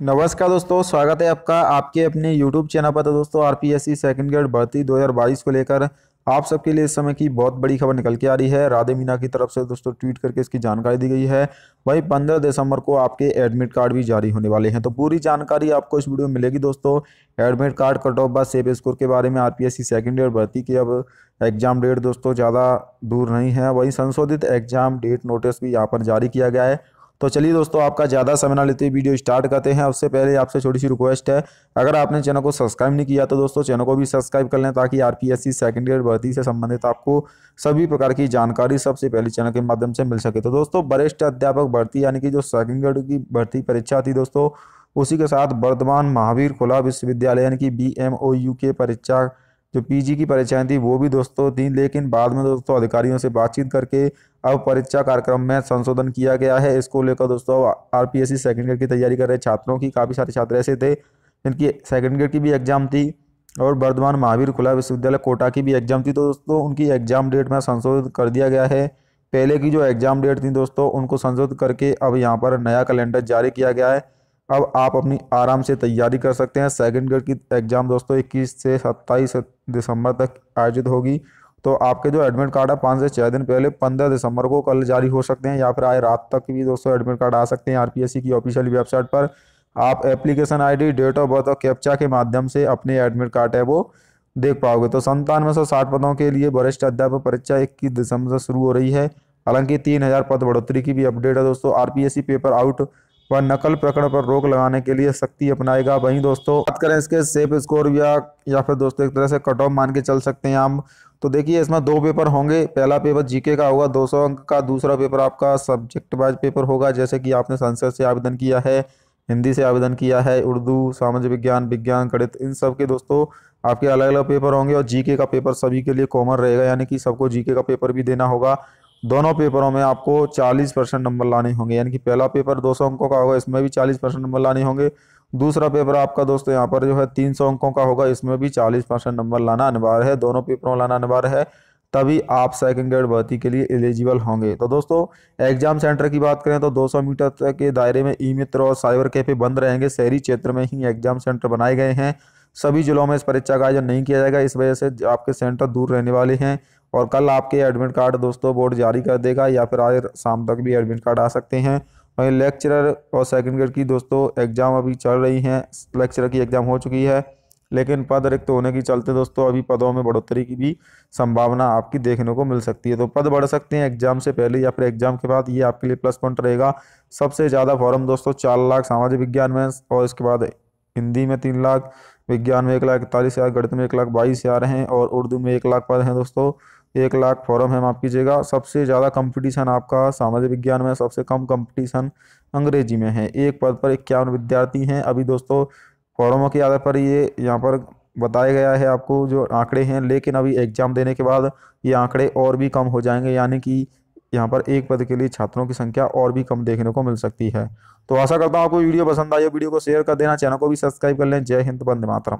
नमस्कार दोस्तों, स्वागत है आपका आपके अपने YouTube चैनल पर। तो दोस्तों आरपीएससी सेकंड ग्रेड भर्ती 2022 को लेकर आप सबके लिए इस समय की बहुत बड़ी खबर निकल के आ रही है। राधे मीना की तरफ़ से दोस्तों ट्वीट करके इसकी जानकारी दी गई है। वही 15 दिसंबर को आपके एडमिट कार्ड भी जारी होने वाले हैं। तो पूरी जानकारी आपको इस वीडियो में मिलेगी दोस्तों। एडमिट कार्ड कट ऑफ़ बस सेव स्कोर के बारे में आरपीएससी सेकंड ईयर भर्ती की अब एग्ज़ाम डेट दोस्तों ज़्यादा दूर नहीं है। वही संशोधित एग्ज़ाम डेट नोटिस भी यहाँ पर जारी किया गया है। तो चलिए दोस्तों, आपका ज़्यादा समय ना लेते वीडियो स्टार्ट करते हैं। उससे पहले आपसे छोटी सी रिक्वेस्ट है, अगर आपने चैनल को सब्सक्राइब नहीं किया तो दोस्तों, चैनल को भी सब्सक्राइब कर लें ताकि आरपीएससी सेकंड ईयर भर्ती से संबंधित आपको सभी प्रकार की जानकारी सबसे पहले चैनल के माध्यम से मिल सके। तो दोस्तों, वरिष्ठ अध्यापक भर्ती यानी कि जो सेकंड ईयर की भर्ती परीक्षा थी दोस्तों, उसी के साथ वर्धमान महावीर खुला विश्वविद्यालय यानी कि बी के परीक्षा जो पीजी की परीक्षाएँ थी, वो भी दोस्तों थी, लेकिन बाद में दोस्तों अधिकारियों से बातचीत करके अब परीक्षा कार्यक्रम में संशोधन किया गया है। इसको लेकर दोस्तों आरपीएससी सेकेंड ग्रेड की तैयारी कर रहे छात्रों की, काफ़ी सारे छात्र ऐसे थे, जिनकी सेकेंड ग्रेड की भी एग्ज़ाम थी और वर्धमान महावीर खुला विश्वविद्यालय कोटा की भी एग्ज़ाम थी। तो दोस्तों उनकी एग्ज़ाम डेट में संशोधित कर दिया गया है। पहले की जो एग्ज़ाम डेट थी दोस्तों, उनको संशोधित करके अब यहाँ पर नया कैलेंडर जारी किया गया है। अब आप अपनी आराम से तैयारी कर सकते हैं। सेकंड ग्रेड की एग्ज़ाम दोस्तों 21 से 27 दिसंबर तक आयोजित होगी। तो आपके जो एडमिट कार्ड है, पाँच से छः दिन पहले पंद्रह दिसंबर को कल जारी हो सकते हैं या फिर आए रात तक भी दोस्तों एडमिट कार्ड आ सकते हैं आरपीएससी की ऑफिशियल वेबसाइट पर। आप application ID, date of birth और कैप्चा के माध्यम से अपने एडमिट कार्ड है वो देख पाओगे। तो संतानवे सौ साठ पदों के लिए वरिष्ठ अध्यापक परीक्षा इक्कीस दिसंबर से शुरू हो रही है। हालाँकि तीन हज़ार पद बढ़ोतरी की भी अपडेट है दोस्तों। आरपीएससी पेपर आउट व नकल प्रकरण पर रोक लगाने के लिए सख्ती अपनाएगा। वहीं दोस्तों, बात करें इसके सेफ़ स्कोर या या फिर दोस्तों एक तरह से कट ऑफ़ मान के चल सकते हैं हम। तो देखिए, इसमें दो पेपर होंगे। पहला पेपर जीके का होगा 200 अंक का। दूसरा पेपर आपका सब्जेक्ट वाइज पेपर होगा, जैसे कि आपने संसद से आवेदन किया है, हिंदी से आवेदन किया है, उर्दू, सामाजिक विज्ञान विज्ञान, गणित, इन सब के दोस्तों आपके अलग अलग पेपर होंगे और जीके का पेपर सभी के लिए कॉमन रहेगा। यानी कि सबको जीके का पेपर भी देना होगा। दोनों पेपरों में आपको 40 परसेंट नंबर लाने होंगे, यानी कि पहला पेपर 200 अंकों का होगा, इसमें भी 40 परसेंट नंबर लाने होंगे। दूसरा पेपर आपका दोस्तों यहाँ पर जो है 300 अंकों का होगा, इसमें भी 40 परसेंट नंबर लाना अनिवार्य है, दोनों पेपरों लाना अनिवार्य है, तभी आप सेकंड ग्रेड भर्ती के लिए एलिजिबल होंगे। तो दोस्तों एग्ज़ाम सेंटर की बात करें तो 200 मीटर के दायरे में ई मित्र और साइबर कैफ़े बंद रहेंगे, शहरी क्षेत्र में ही एग्ज़ाम सेंटर बनाए गए हैं। सभी जिलों में इस परीक्षा का आयोजन नहीं किया जाएगा। इस वजह से आपके सेंटर दूर रहने वाले हैं और कल आपके एडमिट कार्ड दोस्तों बोर्ड जारी कर देगा या फिर आज शाम तक भी एडमिट कार्ड आ सकते हैं। वहीं लेक्चरर और सेकंड ग्रेड की दोस्तों एग्ज़ाम अभी चल रही हैं। लेक्चरर की एग्ज़ाम हो चुकी है, लेकिन पद रिक्त होने के चलते दोस्तों अभी पदों में बढ़ोतरी की भी संभावना आपकी देखने को मिल सकती है। तो पद बढ़ सकते हैं एग्ज़ाम से पहले या फिर एग्ज़ाम के बाद, ये आपके लिए प्लस पॉइंट रहेगा। सबसे ज़्यादा फॉर्म दोस्तों चार लाख सामाजिक विज्ञान में और इसके बाद हिंदी में तीन लाख विज्ञान में एक लाख इकतालीस हज़ार, गणित में एक लाख बाईस हज़ार हैं और उर्दू में एक लाख पद हैं दोस्तों। एक लाख फॉरम है, माफ़ कीजिएगा। सबसे ज़्यादा कंपटीशन आपका सामाजिक विज्ञान में, सबसे कम कंपटीशन अंग्रेज़ी में है। एक पद पर इक्यावन विद्यार्थी हैं। अभी दोस्तों, फॉरमों के आधार पर ये यहाँ पर बताया गया है आपको जो आंकड़े हैं, लेकिन अभी एग्ज़ाम देने के बाद ये आंकड़े और भी कम हो जाएँगे, यानी कि यहाँ पर एक पद के लिए छात्रों की संख्या और भी कम देखने को मिल सकती है। तो आशा करता हूँ आपको वीडियो पसंद आई वीडियो को शेयर कर देना, चैनल को भी सब्सक्राइब कर लें। जय हिंद बंद मातरम।